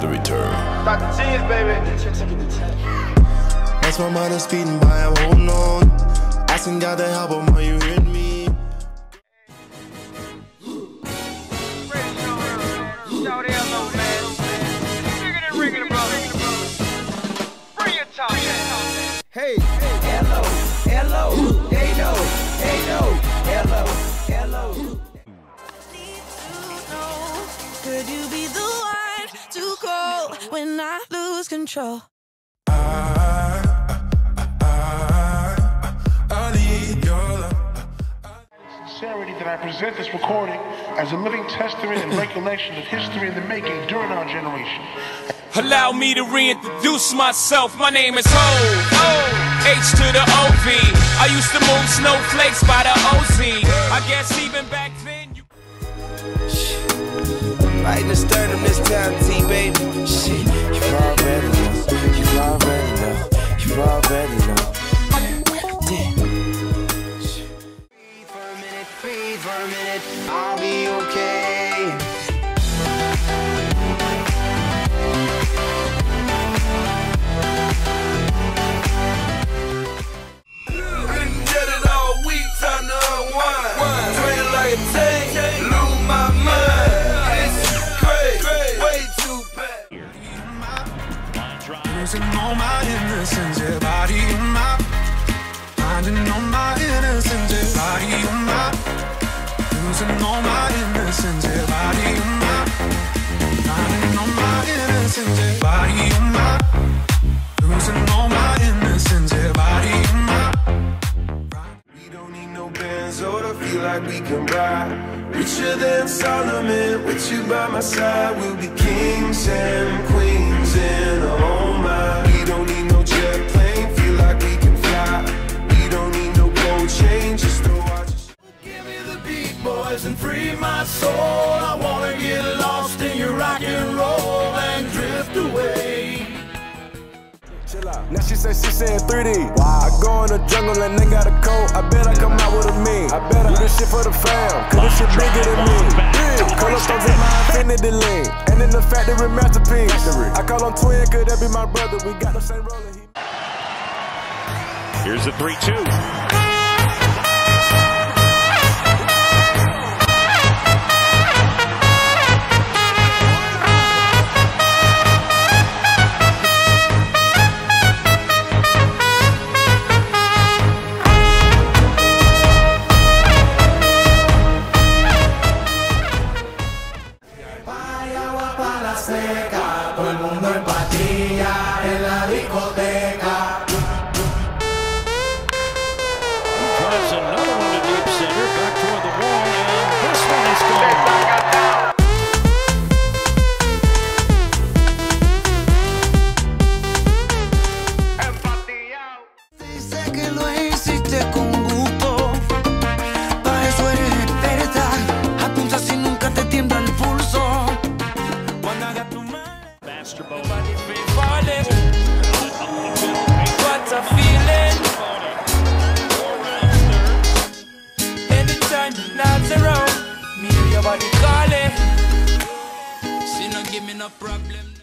The return. Dr. Cheese, baby. As my mind is speeding by, I'm holding on. Asking God to help him, are you hearing me? Shout it out, man. Bigger than ringing the brother. Bring your top down. Hey, hello, hello, they know, they know, hello, hello. Call when I lose control? sincerity that I present this recording as a living testament and recollection of history in the making during our generation. Allow me to reintroduce myself. My name is Ho. H to the OV. I used to move snowflakes by the OZ. For a minute, I'll be okay. Losing all my innocence, yeah, body on my Finding all my innocence, yeah, body on my Losing all my innocence, yeah, body on my Finding all my innocence, yeah, body on my Losing all my innocence, yeah, body on my We don't need no bands or to feel like we can ride. Richer than Solomon, with you by my side, we'll be kings and queens in Now she say she saying 3D. Wow. I go in the jungle and they got a coat. I bet I come out with a mean. I bet I do shit for the fam. Cause this shit bigger than me. Yeah. Color stones in my infinity lane. And in the factory masterpiece. I call him twin, could that be my brother? We got the same roller. He- Here's the 3 2. Discoteca. Your body calling. She not give me no problem.